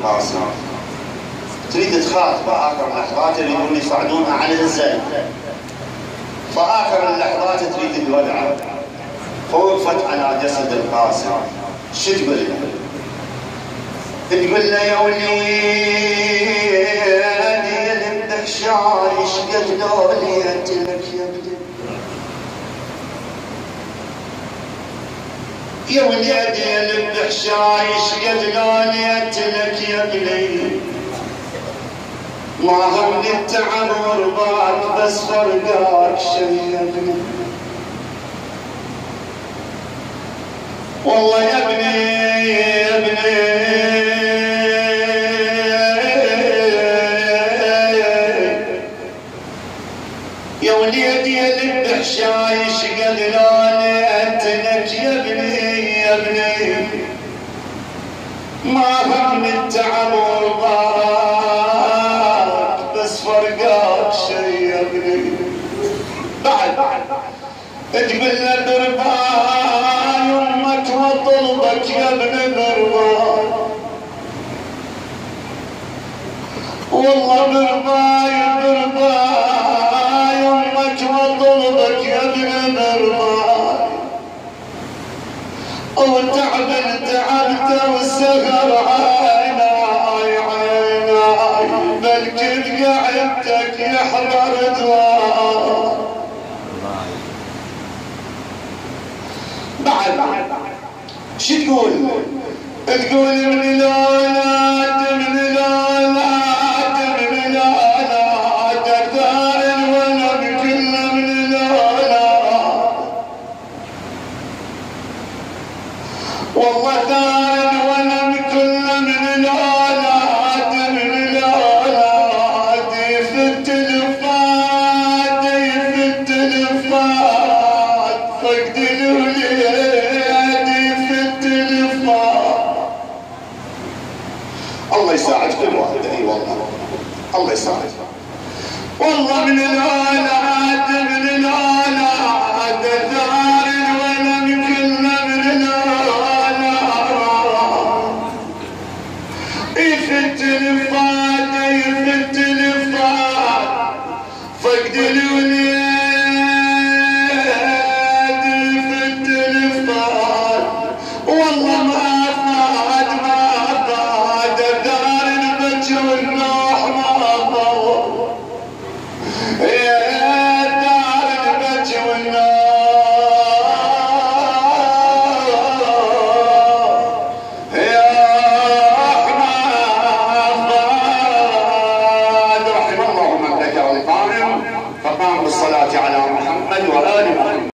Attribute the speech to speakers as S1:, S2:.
S1: القاسم. تريد تخاطب اخر اللحظات يريدون يصعدونها على الزين فآخر اللحظات تريد تودعه فوقفت على جسد القاسم. شو تقول؟ له؟ تقول له يا وليدي اللي بدخشاي شقد انت لك يا ابني يا وليدي اللي بدخشاي شقد لولي انت لك ابني ما هم التعب ورباك بس فرقاك شي يا ابني والله يا ابني يا ابني. يا وليدي اللي بحشاي شقد لوني انتنك يا ابني يا ابني. ما هم التعب والضاق بس فرقاك شي يا ابني بعد. له برباي أمك وطلبك يا ابن برباي والله برباي برباي أمك وطلبك يا ابن برباي وتعب تعبت والسهر بل قعدتك يحضر بعد شو تقول؟ تقول من لا يساعد كل واحد. إي والله. الله يساعد. والله من الآلات من الآلات دار الولد كله من فقد الولاد محمد وآل محمد